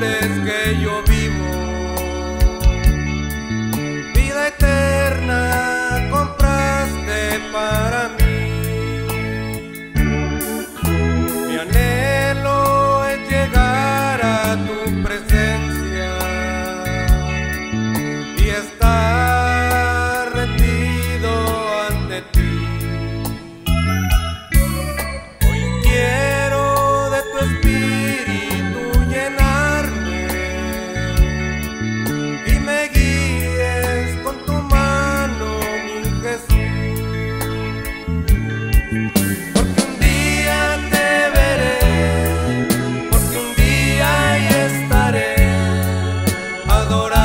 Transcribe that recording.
amores que yo Porque un día te veré, porque un día ahí estaré adorando.